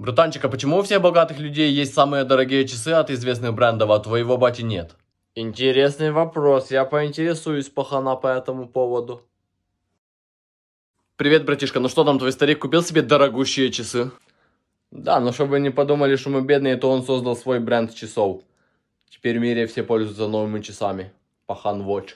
Братанчик, а почему у всех богатых людей есть самые дорогие часы от известных брендов, а твоего бати нет? Интересный вопрос, я поинтересуюсь пахана по этому поводу. Привет, братишка, ну что там, твой старик купил себе дорогущие часы? Да, но чтобы не подумали, что мы бедные, то он создал свой бренд часов. Теперь в мире все пользуются новыми часами. Пахан Watch.